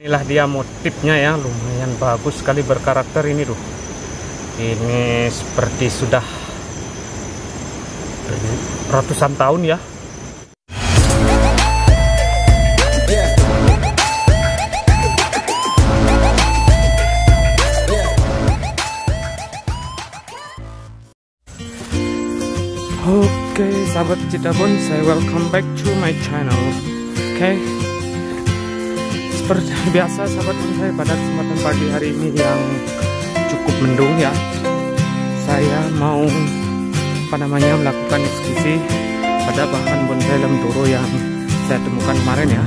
Inilah dia motifnya ya, lumayan bagus sekali berkarakter ini tuh. Ini seperti sudah ratusan tahun ya. Oke, sahabat Citabon, saya welcome back to my channel. Oke, seperti biasa sahabat saya pada kesempatan pagi hari ini yang cukup mendung ya. Saya mau apa namanya melakukan diskusi pada bahan bonsai lem turu yang saya temukan kemarin ya.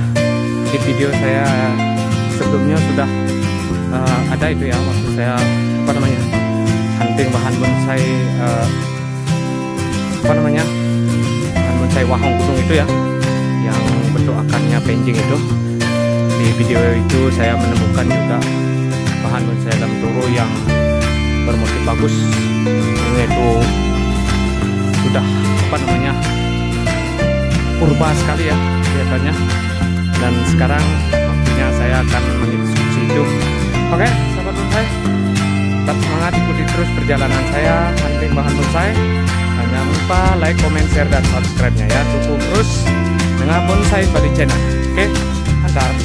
Di video saya sebelumnya sudah uh, ada itu ya waktu saya apa namanya hunting bahan bonsai uh, apa namanya bonsai wahong gunung itu ya yang bentuk akarnya penjing itu di video itu saya menemukan juga bahan bonsai dalam turu yang bermotif bagus yaitu sudah apa namanya purba sekali ya kelihatannya dan sekarang waktunya saya akan mengikuti itu oke sahabat bonsai tetap semangat ikuti terus perjalanan saya hunting bahan bonsai Jangan lupa like, comment, share, dan subscribe-nya ya. Dukung terus dengan bonsai Bali Channel. Oke, antar.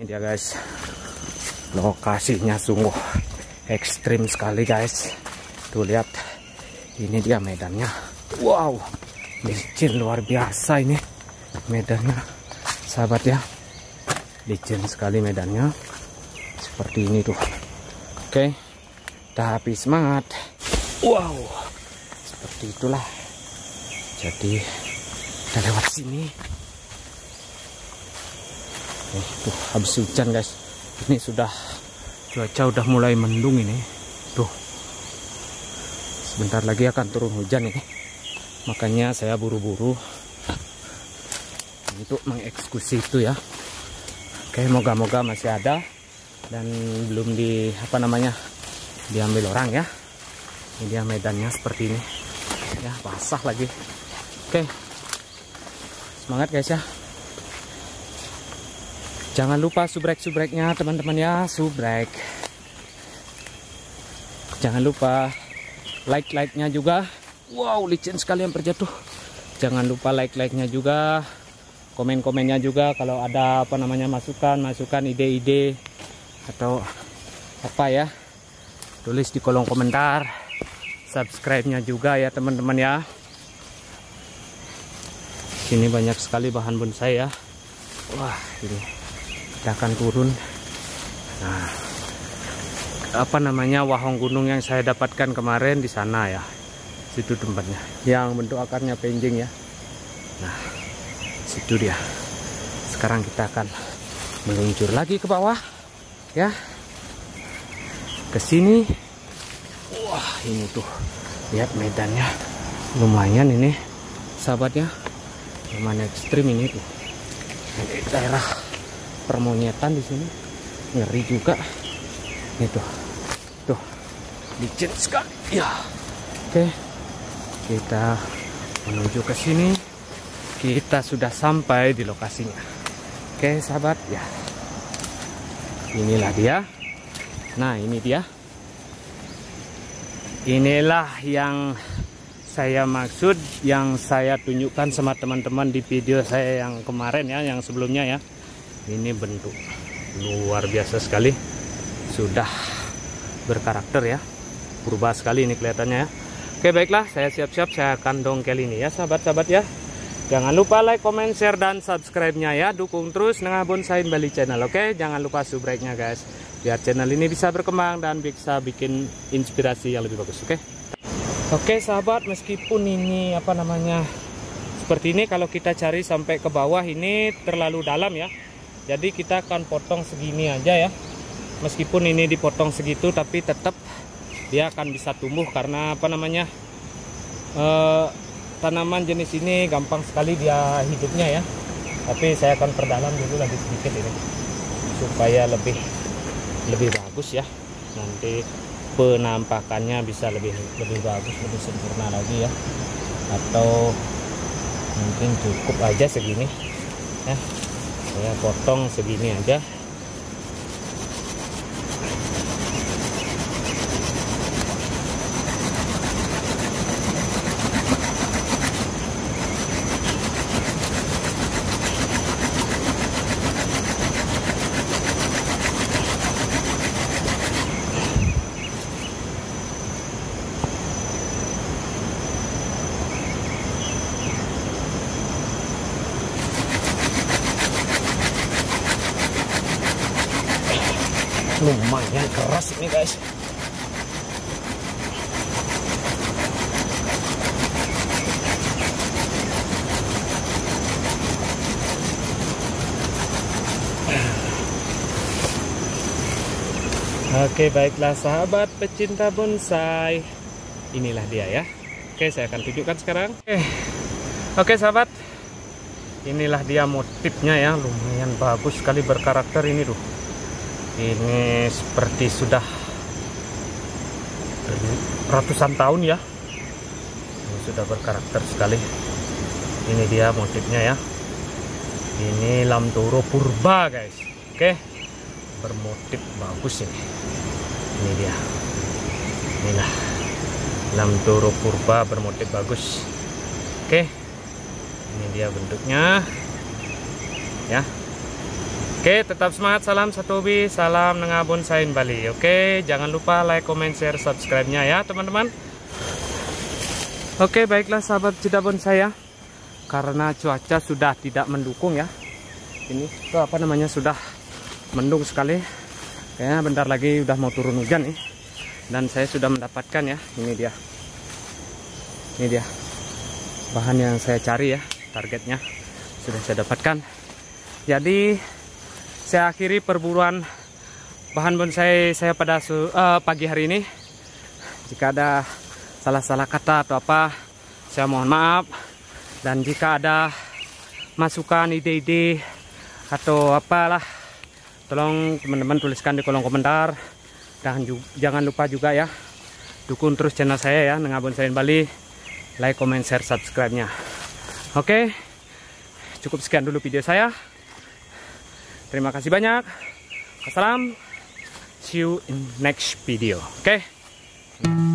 Ini dia guys. Lokasinya sungguh ekstrim sekali guys. Tuh lihat. Ini dia medannya. Wow. Licin luar biasa ini medannya sahabat ya licin sekali medannya seperti ini tuh oke tapi semangat wow seperti itulah jadi kita lewat sini nih tuh habis hujan guys. Ini sudah cuaca udah mulai mendung ini. Tuh. Sebentar lagi akan turun hujan ini. Makanya saya buru-buru. Untuk mengeksekusi itu ya. Oke moga-moga masih ada dan belum di apa namanya diambil orang ya. Ini dia medannya seperti ini. Ya basah lagi. Oke. Semangat guys ya jangan lupa subrek-subreknya teman-teman ya subrek. Jangan lupa like-like-nya juga. Wow licin sekali yang terjatuh. Jangan lupa like-like-nya juga komen-komennya juga kalau ada apa namanya masukan masukan ide-ide atau apa ya tulis di kolom komentar. Subscribe-nya juga ya teman-teman ya. Sini banyak sekali bahan bonsai ya. Wah ini kita akan turun. Nah apa namanya wahong gunung yang saya dapatkan kemarin di sana ya situ tempatnya. Yang bentuk akarnya penjing ya. Nah situ dia. Sekarang kita akan meluncur lagi ke bawah ya. Ke sini. Wah ini tuh. Lihat medannya. Lumayan ini sahabatnya. Lumayan ekstrim ini tuh. Daerah permonyetan di sini. Ngeri juga. Itu tuh. Licin sekali. Ya. Oke. Kita menuju ke sini. Kita sudah sampai di lokasinya. Oke sahabat. Ya. Inilah dia. Nah ini dia. Inilah yang saya maksud yang saya tunjukkan sama teman-teman di video saya yang kemarin ya yang sebelumnya ya ini bentuk luar biasa sekali sudah berkarakter ya berubah sekali ini kelihatannya ya oke baiklah saya siap-siap saya akan dongkel ini ya sahabat-sahabat ya Jangan lupa like, comment, share, dan subscribe-nya ya. Dukung terus dengan Bonsai Bali Channel, oke? Jangan lupa subscribe-nya guys. Biar channel ini bisa berkembang dan bisa bikin inspirasi yang lebih bagus, oke? Oke sahabat, meskipun ini apa namanya seperti ini, kalau kita cari sampai ke bawah ini terlalu dalam ya. Jadi kita akan potong segini aja ya. Meskipun ini dipotong segitu, tapi tetap dia akan bisa tumbuh karena apa namanya? Uh, tanaman jenis ini gampang sekali dia hidupnya ya tapi saya akan perdalam dulu lagi sedikit ini supaya lebih lebih bagus ya nanti penampakannya bisa lebih lebih bagus lebih sempurna lagi ya atau mungkin cukup aja segini ya saya potong segini aja lumayan keras ini guys. Oke baiklah sahabat pecinta bonsai. Inilah dia ya. Oke saya akan tunjukkan sekarang. Oke, Oke sahabat. Inilah dia motifnya ya. Lumayan bagus sekali berkarakter ini tuh ini seperti sudah ratusan tahun ya. Ini sudah berkarakter sekali. Ini dia motifnya ya. Ini lamtoro purba guys. Oke. Bermotif bagus ini. Ini dia. Inilah lamtoro purba bermotif bagus. Oke. Ini dia bentuknya. Ya Oke, tetap semangat. Salam satu hobi, salam nengabun sain Bali. Oke, jangan lupa like, comment, share, subscribe-nya ya, teman-teman. Oke, baiklah sahabat Cidabon saya. Karena cuaca sudah tidak mendukung ya. Ini itu apa namanya sudah mendung sekali. Kayaknya bentar lagi udah mau turun hujan nih. Dan saya sudah mendapatkan ya, ini dia. Ini dia. Bahan yang saya cari ya, targetnya sudah saya dapatkan. Jadi saya akhiri perburuan bahan bonsai saya pada uh, pagi hari ini. Jika ada salah-salah kata atau apa, saya mohon maaf. Dan jika ada masukan, ide-ide atau apalah, tolong teman-teman tuliskan di kolom komentar. Dan jangan lupa juga ya, dukung terus channel saya ya, Nengah Bonsai Bali. Like, comment, share, subscribe-nya. Oke, cukup sekian dulu video saya. Terima kasih banyak. Assalam. See you in next video. Oke. Okay?